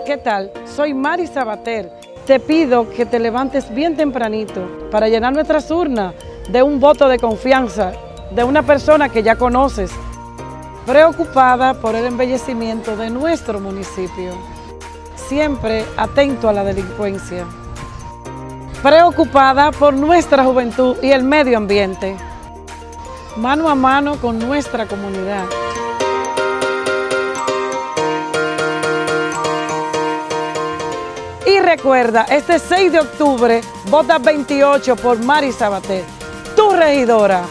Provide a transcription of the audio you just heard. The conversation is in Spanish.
¿qué tal? Soy Mari Sabater. Te pido que te levantes bien tempranito para llenar nuestras urnas de un voto de confianza de una persona que ya conoces, preocupada por el embellecimiento de nuestro municipio, siempre atento a la delincuencia, preocupada por nuestra juventud y el medio ambiente, mano a mano con nuestra comunidad. Y recuerda, este 6 de octubre, vota 28 por Mari Sabater, tu regidora.